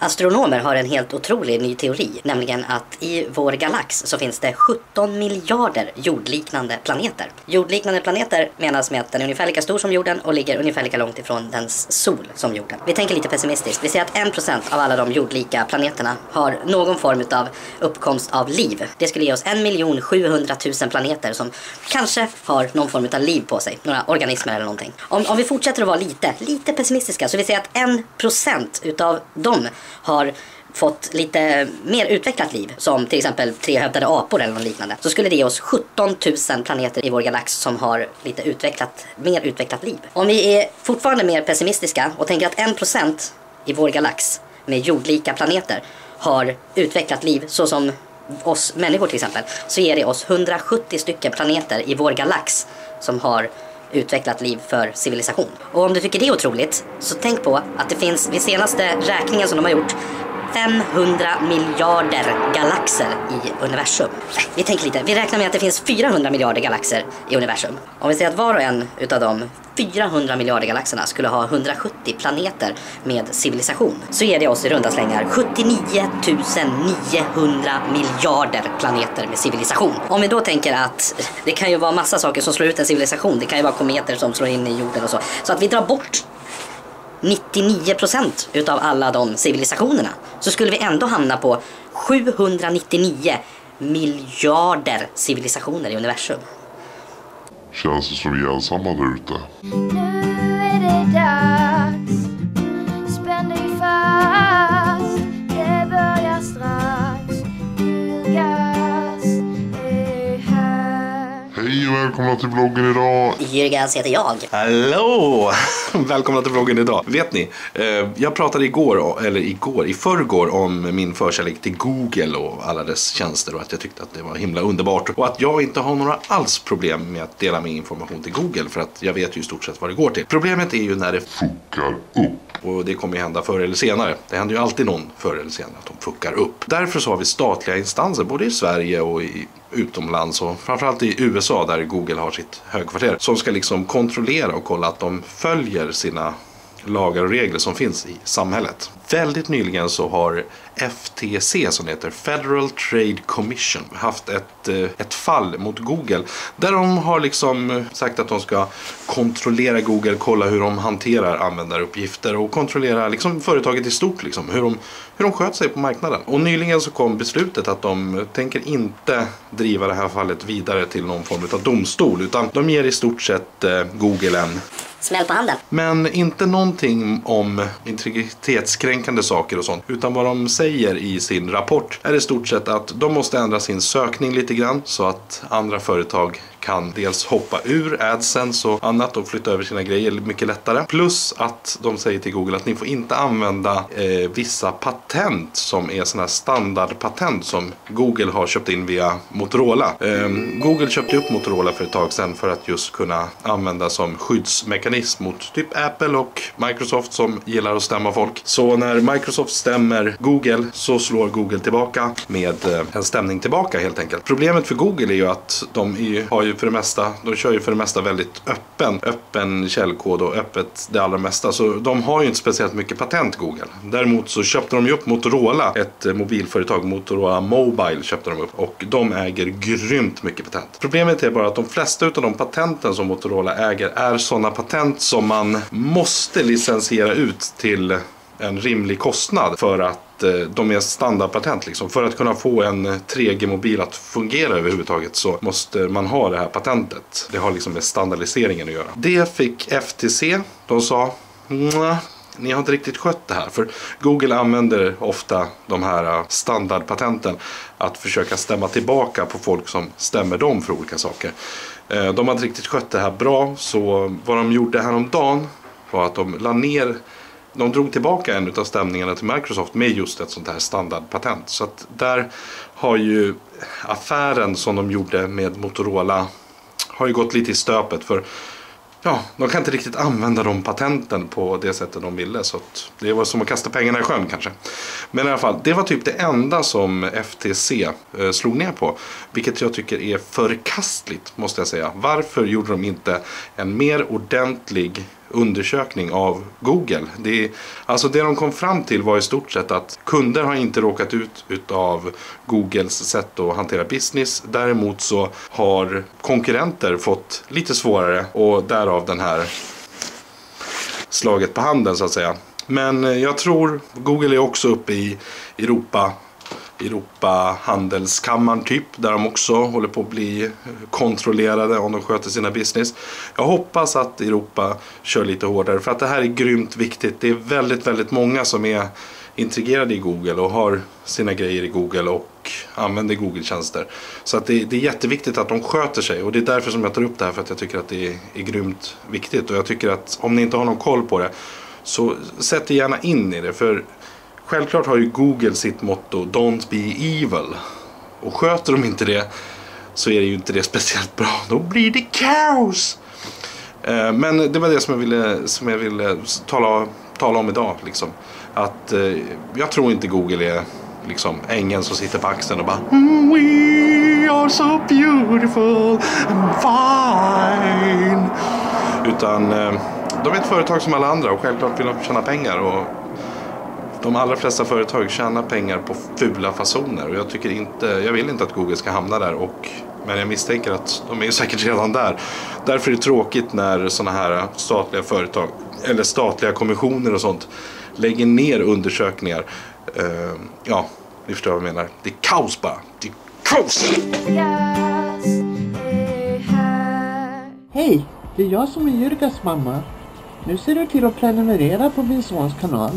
Astronomer har en helt otrolig ny teori, nämligen att i vår galax så finns det 17 miljarder jordliknande planeter. Jordliknande planeter menas med att den är ungefär lika stor som jorden och ligger ungefär lika långt ifrån dens sol som jorden. Vi tänker lite pessimistiskt. Vi säger att 1% av alla de jordlika planeterna har någon form av uppkomst av liv. Det skulle ge oss 1 700 000 planeter som kanske har någon form av liv på sig, några organismer eller någonting. Om, om vi fortsätter att vara lite, lite pessimistiska så vi säger att 1% utav dem har fått lite mer utvecklat liv, som till exempel trehövdade apor eller något liknande, så skulle det ge oss 17 000 planeter i vår galax som har lite utvecklat, mer utvecklat liv. Om vi är fortfarande mer pessimistiska och tänker att 1% i vår galax med jordlika planeter har utvecklat liv så som oss människor till exempel, så ger det oss 170 stycken planeter i vår galax som har utvecklat liv för civilisation. Och om du tycker det är otroligt, så tänk på att det finns, vid senaste räkningen som de har gjort, 500 miljarder galaxer i universum. Vi tänker lite, vi räknar med att det finns 400 miljarder galaxer i universum. Om vi säger att var och en utav de 400 miljarder galaxerna skulle ha 170 planeter med civilisation så ger det oss i runda slängar 79 900 miljarder planeter med civilisation. Om vi då tänker att det kan ju vara massa saker som slår ut en civilisation. Det kan ju vara kometer som slår in i jorden och så. Så att vi drar bort 99% utav alla de civilisationerna så skulle vi ändå hamna på 799 miljarder civilisationer i universum. Känns det som vi är ensamma där ute? Nu är det dags välkomna till vloggen idag. Jürgens heter jag. Hallå! Välkomna till vloggen idag. Vet ni, eh, jag pratade igår, eller igår, i förrgår om min förkärlek till Google och alla dess tjänster och att jag tyckte att det var himla underbart. Och att jag inte har några alls problem med att dela min information till Google för att jag vet ju i stort sett vad det går till. Problemet är ju när det Fuckar upp. och det kommer ju hända förr eller senare. Det händer ju alltid någon förr eller senare att de fuckar upp. Därför så har vi statliga instanser både i Sverige och i utomlands och framförallt i USA där Google har sitt högkvarter som ska liksom kontrollera och kolla att de följer sina lagar och regler som finns i samhället. Väldigt nyligen så har FTC som det heter, Federal Trade Commission, haft ett, eh, ett fall mot Google där de har liksom eh, sagt att de ska kontrollera Google, kolla hur de hanterar användaruppgifter och kontrollera liksom företaget i stort, liksom, hur, de, hur de sköter sig på marknaden. Och nyligen så kom beslutet att de tänker inte driva det här fallet vidare till någon form av domstol utan de ger i stort sett eh, Google en Smäll på handen. men inte någonting om integritetskränkande saker och sånt. Utan vad de säger i sin rapport är i stort sett att de måste ändra sin sökning lite grann så att andra företag kan dels hoppa ur AdSense och annat och flytta över sina grejer mycket lättare. Plus att de säger till Google att ni får inte använda eh, vissa patent som är sådana här standardpatent som Google har köpt in via Motorola. Eh, Google köpte upp Motorola för ett tag sedan för att just kunna använda som skyddsmekanism mot typ Apple och Microsoft som gillar att stämma folk. Så när Microsoft stämmer Google så slår Google tillbaka med eh, en stämning tillbaka helt enkelt. Problemet för Google är ju att de är har ju för det mesta, de kör ju för det mesta väldigt öppen, öppen källkod och öppet det allra mesta. Så de har ju inte speciellt mycket patent Google. Däremot så köpte de ju upp Motorola, ett mobilföretag, Motorola Mobile köpte de upp och de äger grymt mycket patent. Problemet är bara att de flesta av de patenten som Motorola äger är sådana patent som man måste licensiera ut till en rimlig kostnad för att eh, de är standardpatent. Liksom. För att kunna få en 3G-mobil att fungera överhuvudtaget så måste man ha det här patentet. Det har liksom med standardiseringen att göra. Det fick FTC. De sa ni har inte riktigt skött det här. För Google använder ofta de här eh, standardpatenten att försöka stämma tillbaka på folk som stämmer dem för olika saker. Eh, de har inte riktigt skött det här bra så vad de gjorde häromdagen var att de la ner de drog tillbaka en av stämningarna till Microsoft med just ett sånt här standardpatent. Så att där har ju affären som de gjorde med Motorola har ju gått lite i stöpet för ja, de kan inte riktigt använda de patenten på det sättet de ville. Så att det var som att kasta pengarna i sjön kanske. Men i alla fall, det var typ det enda som FTC eh, slog ner på. Vilket jag tycker är förkastligt, måste jag säga. Varför gjorde de inte en mer ordentlig undersökning av Google. Det, alltså det de kom fram till var i stort sett att kunder har inte råkat ut utav Googles sätt att hantera business. Däremot så har konkurrenter fått lite svårare och därav den här slaget på handen så att säga. Men eh, jag tror Google är också uppe i Europa Europa handelskammaren typ. Där de också håller på att bli kontrollerade om de sköter sina business. Jag hoppas att Europa kör lite hårdare för att det här är grymt viktigt. Det är väldigt, väldigt många som är integrerade i Google och har sina grejer i Google och använder Google-tjänster. Så att det, det, är jätteviktigt att de sköter sig och det är därför som jag tar upp det här för att jag tycker att det är, är grymt viktigt. Och jag tycker att om ni inte har någon koll på det så sätt er gärna in i det. För Självklart har ju Google sitt motto Don't be evil. Och sköter de inte det så är det ju inte det speciellt bra. Då blir det kaos! Eh, men det var det som jag ville, som jag ville tala, tala om idag. Liksom. Att eh, jag tror inte Google är liksom ängeln som sitter på axeln och bara mm, We are so beautiful and fine. Utan eh, de är ett företag som alla andra och självklart vill de tjäna pengar. Och de allra flesta företag tjänar pengar på fula fasoner och jag tycker inte, jag vill inte att Google ska hamna där och men jag misstänker att de är säkert redan där. Därför är det tråkigt när sådana här statliga företag eller statliga kommissioner och sånt lägger ner undersökningar. Uh, ja, ni förstår vad jag menar. Det är kaos bara. Det är kaos! Här. Hej, det är jag som är Jurgas mamma. Nu ser du till att prenumerera på min sons kanal